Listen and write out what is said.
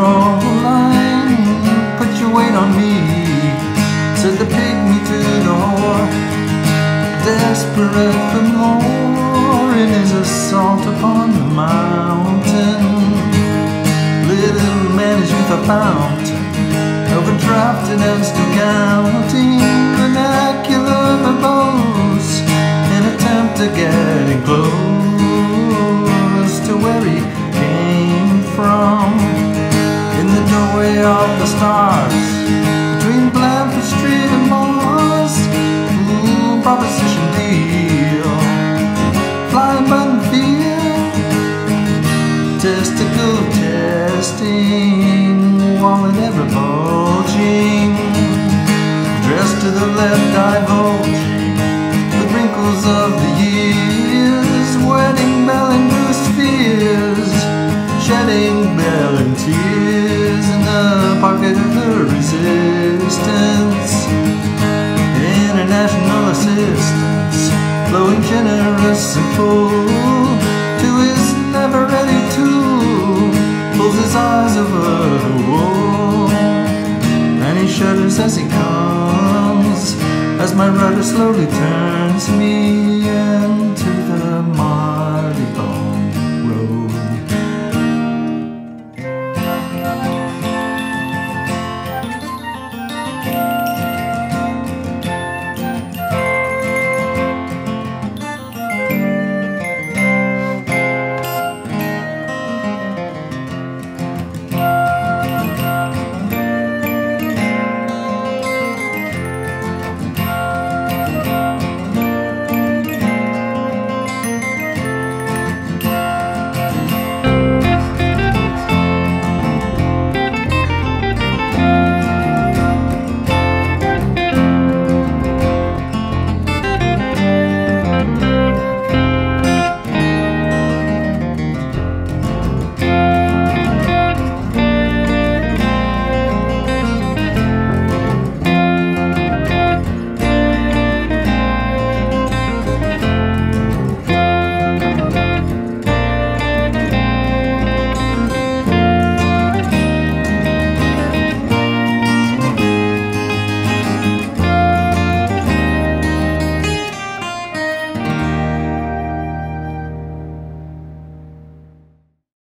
draw the line, put your weight on me, said the pygmy to the whore, desperate for more. In his assault upon the mountain. Little man is with a fountain, overdrafted and still counting, vernacular verbose. Of the stars, between Blandford Street and Moss, ooh, proposition deal, flying button field, testicle testing, wallet ever bulging, dressed to the left divulging, the the resistance. International assistance, flowing generous and full to his never ready tool, pulls his eyes over the wall, and he shudders as he comes, as my rudder slowly turns me.